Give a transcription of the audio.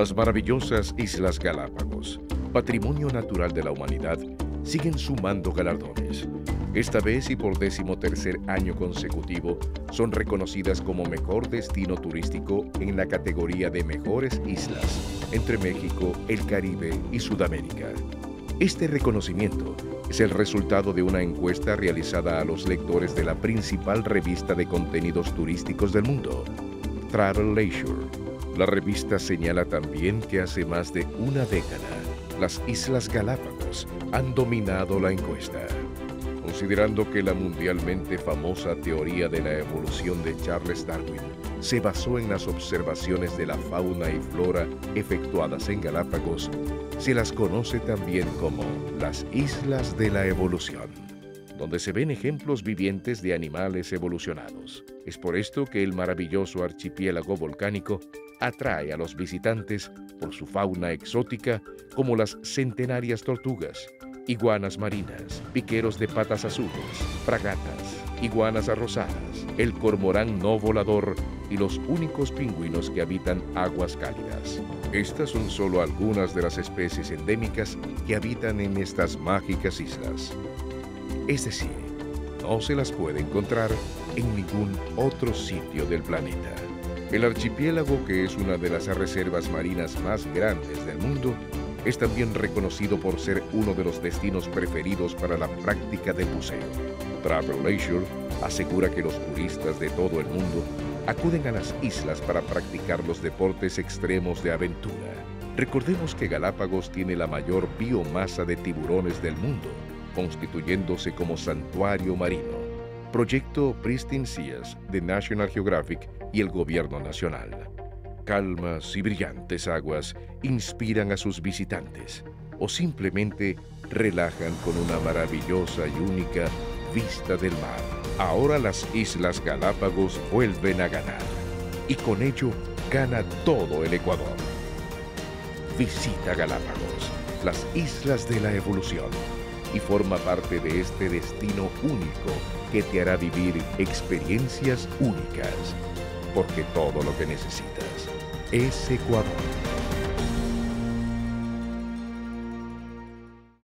Las maravillosas Islas Galápagos, patrimonio natural de la humanidad, siguen sumando galardones. Esta vez y por décimo tercer año consecutivo, son reconocidas como mejor destino turístico en la categoría de mejores islas entre México, el Caribe y Sudamérica. Este reconocimiento es el resultado de una encuesta realizada a los lectores de la principal revista de contenidos turísticos del mundo, Travel Leisure. La revista señala también que hace más de una década, las Islas Galápagos han dominado la encuesta. Considerando que la mundialmente famosa teoría de la evolución de Charles Darwin se basó en las observaciones de la fauna y flora efectuadas en Galápagos, se las conoce también como las Islas de la Evolución donde se ven ejemplos vivientes de animales evolucionados. Es por esto que el maravilloso archipiélago volcánico atrae a los visitantes por su fauna exótica como las centenarias tortugas, iguanas marinas, piqueros de patas azules, fragatas, iguanas arrosadas, el cormorán no volador y los únicos pingüinos que habitan aguas cálidas. Estas son solo algunas de las especies endémicas que habitan en estas mágicas islas es decir, no se las puede encontrar en ningún otro sitio del planeta. El archipiélago, que es una de las reservas marinas más grandes del mundo, es también reconocido por ser uno de los destinos preferidos para la práctica del buceo. Travel Leisure asegura que los turistas de todo el mundo acuden a las islas para practicar los deportes extremos de aventura. Recordemos que Galápagos tiene la mayor biomasa de tiburones del mundo constituyéndose como santuario marino. Proyecto Pristine Seas de National Geographic y el Gobierno Nacional. Calmas y brillantes aguas inspiran a sus visitantes o simplemente relajan con una maravillosa y única vista del mar. Ahora las Islas Galápagos vuelven a ganar y con ello gana todo el Ecuador. Visita Galápagos, las islas de la evolución y forma parte de este destino único que te hará vivir experiencias únicas, porque todo lo que necesitas es Ecuador.